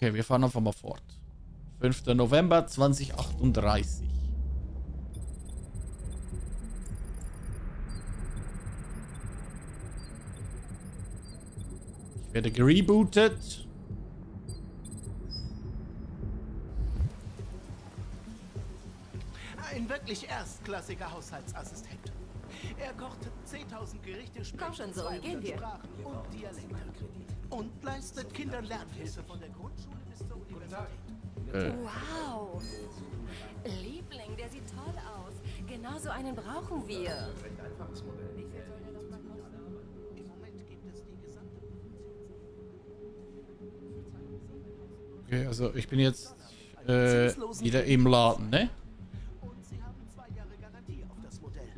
Okay, wir fahren einfach mal fort. 5. November 2038. Ich werde gerebootet. Ein wirklich erstklassiger Haushaltsassistent. Er kocht 10.000 Gerichte, spricht Komm schon, Zoe, gehen wir. Sprachen und Dialekte. Und leistet Kindern Lernhilfe von der Grundschule bis zur Universität. Wow. Liebling, der sieht toll aus. Genau so einen brauchen wir. Im Moment gibt es die gesamte Okay, also ich bin jetzt äh, wieder im Laden, ne? Und sie haben zwei Jahre Garantie auf das Modell.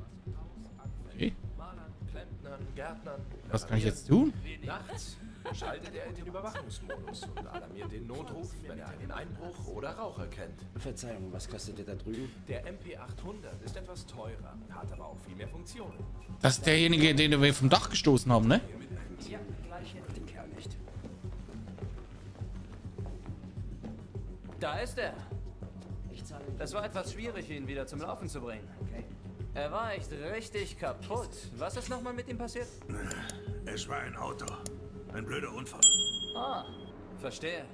Okay. Malern, Klempnern, Gärtnern. Was kann ich jetzt tun? Nachts schaltet er in den Überwachungsmodus und alarmiert den Notruf, wenn er einen Einbruch oder Rauch erkennt. Verzeihung, was kostet der da drüben? Der MP800 ist etwas teurer, hat aber auch viel mehr Funktionen. Das ist derjenige, den wir vom Dach gestoßen haben, ne? Den Kerl nicht. Da ist er. Das war etwas schwierig, ihn wieder zum Laufen zu bringen. Er war echt richtig kaputt. Was ist nochmal mit ihm passiert? Es war ein Auto. Ein blöder Unfall. Ah, verstehe.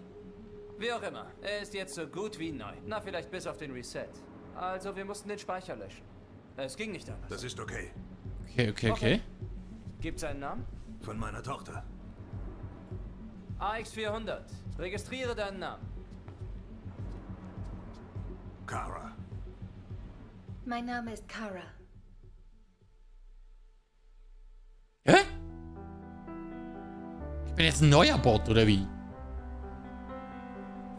Wie auch immer, er ist jetzt so gut wie neu. Na, vielleicht bis auf den Reset. Also, wir mussten den Speicher löschen. Es ging nicht anders. Das ist okay. Okay, okay, okay. Gibt's einen Namen? Von meiner Tochter. AX400. Registriere deinen Namen. Kara. Mein Name ist Kara. Hä? Ich bin jetzt ein neuer Bot, oder wie?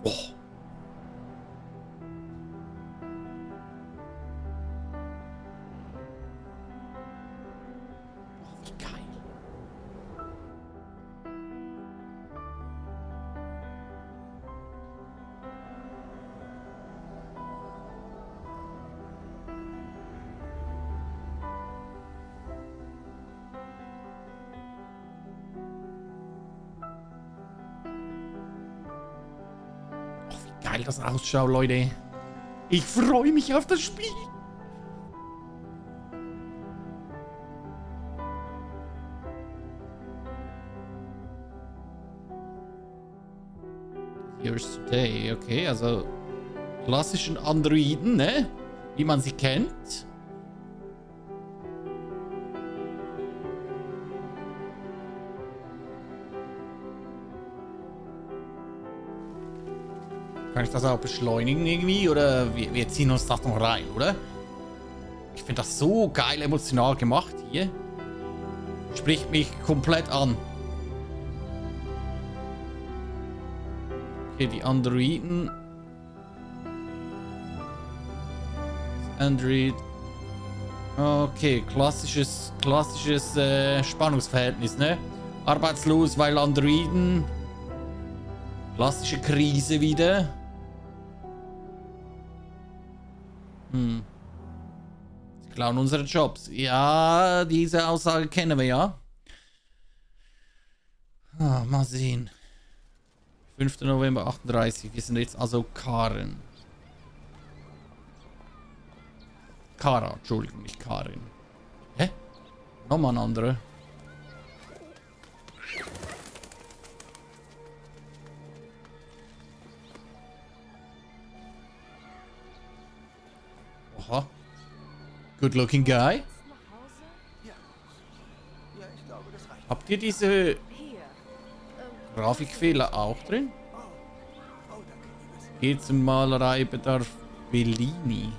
Boah. Geil das ausschaut, Leute. Ich freue mich auf das Spiel. Here's today, okay, also klassischen Androiden, ne? Wie man sie kennt. Kann ich das auch beschleunigen irgendwie? Oder wir, wir ziehen uns das noch rein, oder? Ich finde das so geil emotional gemacht hier. Spricht mich komplett an. Okay, die Androiden. Android. Okay, klassisches, klassisches äh, Spannungsverhältnis, ne? Arbeitslos, weil Androiden. Klassische Krise wieder. Hm. Sie klauen unsere Jobs. Ja, diese Aussage kennen wir ja. Ah, mal sehen. 5. November 38. Wir sind jetzt also Karen. Kara, Entschuldigung, nicht Karin. Hä? Nochmal ein anderer. Aha. Good looking guy. Habt ihr diese. Grafikfehler auch drin? Geht zum Malereibedarf Bellini.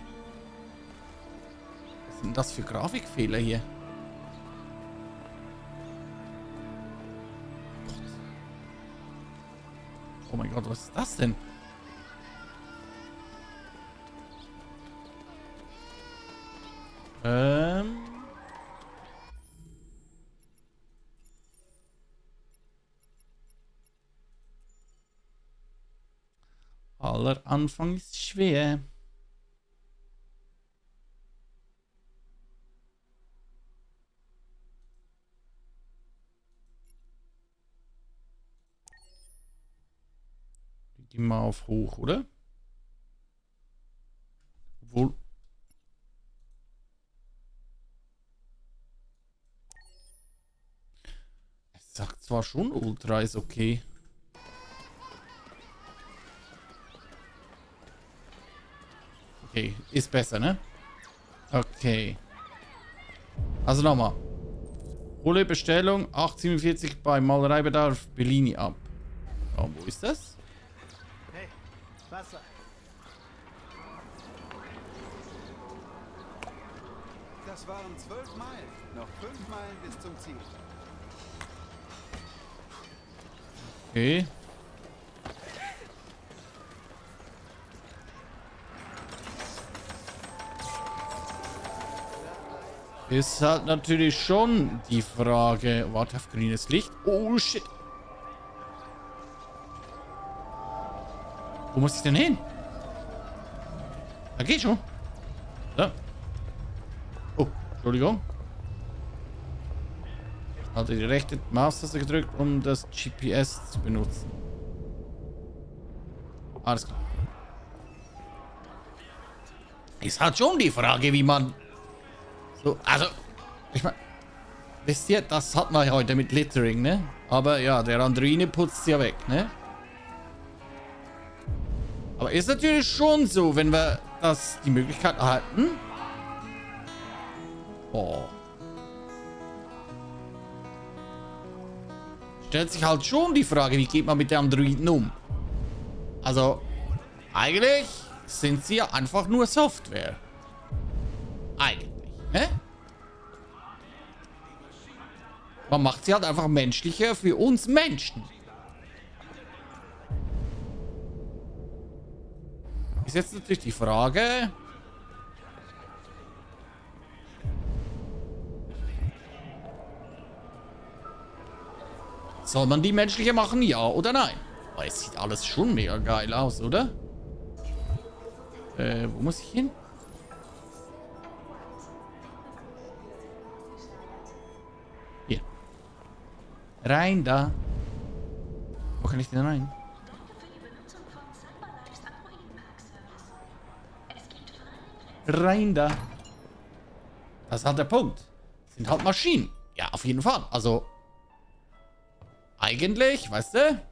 Was sind das für Grafikfehler hier? Oh mein Gott, was ist das denn? Ähm. Aller Anfang ist schwer. Wir auf hoch, oder? Zwar schon, Ultra ist okay. Okay, ist besser, ne? Okay. Also nochmal. Hole Bestellung 847 bei Malereibedarf Bellini ab. Oh, wo ist das? Hey, Wasser. Das waren zwölf Meilen. Noch fünf Meilen bis zum Ziel. Okay. Ist halt natürlich schon die Frage. Warte auf grünes Licht. Oh shit. Wo muss ich denn hin? Da geht schon. Da. Oh, Entschuldigung. Hatte die rechte Maustaste gedrückt, um das GPS zu benutzen. Alles klar. Ist halt schon die Frage, wie man... So, also... Ich meine... Wisst ihr, das hat man heute mit Littering, ne? Aber ja, der Androide putzt ja weg, ne? Aber ist natürlich schon so, wenn wir das die Möglichkeit erhalten. Oh. Stellt sich halt schon die Frage, wie geht man mit der Androiden um? Also, eigentlich sind sie ja einfach nur Software. Eigentlich, ne? Man macht sie halt einfach menschlicher für uns Menschen. Ist jetzt natürlich die Frage... Soll man die menschlicher machen, ja oder nein? Aber es sieht alles schon mega geil aus, oder? Äh, wo muss ich hin? Hier. Rein da. Wo kann ich denn rein? Rein da. Das halt der Punkt. Sind halt Maschinen. Ja, auf jeden Fall. Also, eigentlich, weißt du?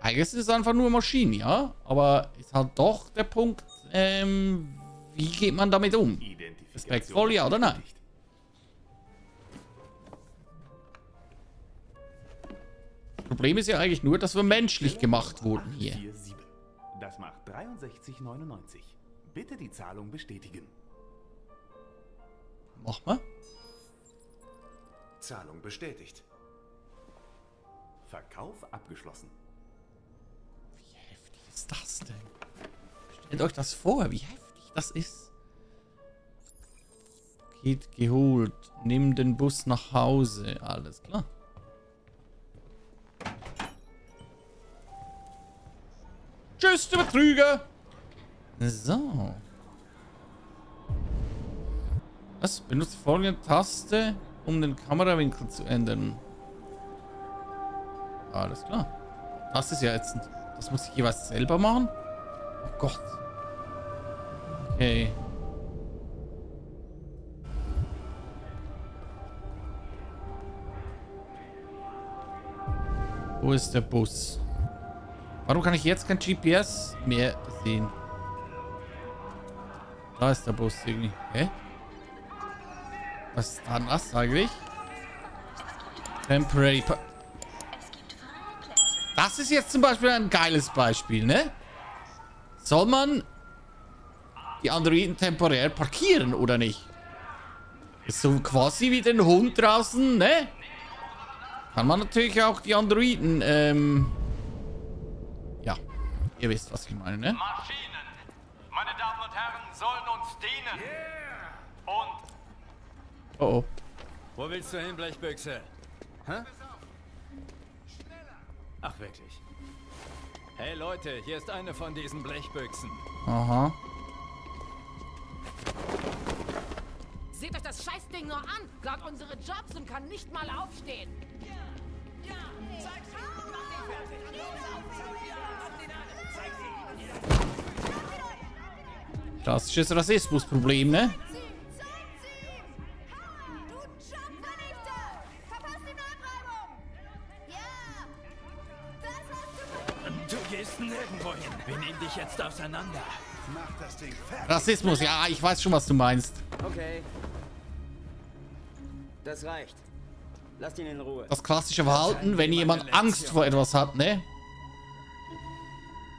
Eigentlich ist es einfach nur Maschinen, ja? Aber ist halt doch der Punkt, ähm, wie geht man damit um? Respektvoll, ja oder nein? Das Problem ist ja eigentlich nur, dass wir menschlich gemacht wurden hier. 47. Das macht 63,99. Bitte die Zahlung bestätigen. Mach mal. Zahlung bestätigt. Verkauf abgeschlossen. Wie heftig ist das denn? Stellt euch das vor, wie heftig das ist. Paket geholt. Nimm den Bus nach Hause. Alles klar. Tschüss, du Betrüger! So. Was? Benutzt folgende Taste, um den Kamerawinkel zu ändern. Alles klar. Das ist ja ätzend. Das muss ich jeweils selber machen? Oh Gott. Okay. Wo ist der Bus? Warum kann ich jetzt kein GPS mehr sehen? Da ist der Bus irgendwie. Hä? Was ist da das eigentlich? Temporary... Pa das ist jetzt zum Beispiel ein geiles Beispiel, ne? Soll man die Androiden temporär parkieren oder nicht? Ist so quasi wie den Hund draußen, ne? Kann man natürlich auch die Androiden, ähm... Ja, ihr wisst, was ich meine, ne? Maschinen, meine Damen und Herren, sollen uns dienen. Und Oh, oh. Wo willst du hin, Blechbüchse? Hä? Ach, wirklich? Hey Leute, hier ist eine von diesen Blechbüchsen. Aha. Seht euch das Scheißding nur an! Klaut unsere Jobs und kann nicht mal aufstehen! Klassisches Rassismusproblem, ne? Rassismus, ja, ich weiß schon, was du meinst. Okay. Das reicht. Lasst ihn in Ruhe. Das klassische Verhalten, wenn jemand Angst vor etwas hat, ne?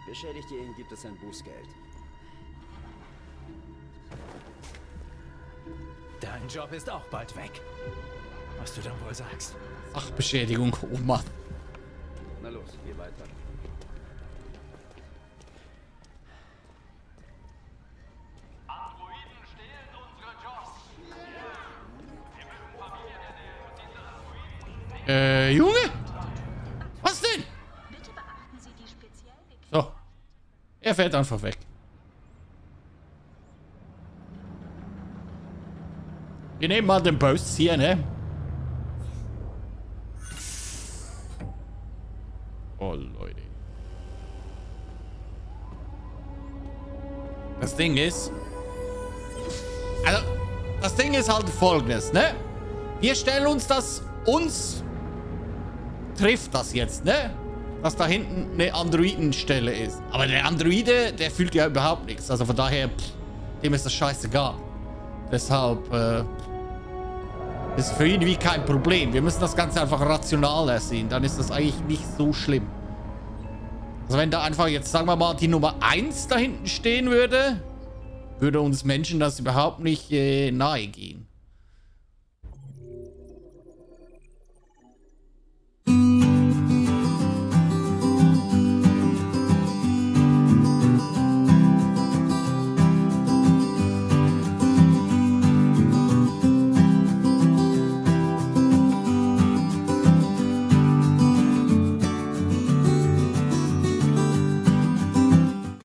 Beschädigt ihr ihn, gibt es ein Bußgeld. Dein Job ist auch bald weg. Was du dann wohl sagst. Sachbeschädigung, oh Mann. Na los, geh weiter. Äh, Junge? Was denn? So. Er fährt einfach weg. Wir nehmen mal den Posts hier, ne? Oh, Leute. Das Ding ist... Also, das Ding ist halt folgendes, ne? Wir stellen uns das... Uns trifft das jetzt, ne? Dass da hinten eine Androidenstelle ist. Aber der Androide, der fühlt ja überhaupt nichts. Also von daher, pff, dem ist das scheißegal. Deshalb, äh, ist für ihn wie kein Problem. Wir müssen das Ganze einfach rational sehen. Dann ist das eigentlich nicht so schlimm. Also wenn da einfach jetzt, sagen wir mal, die Nummer 1 da hinten stehen würde, würde uns Menschen das überhaupt nicht äh, nahe gehen.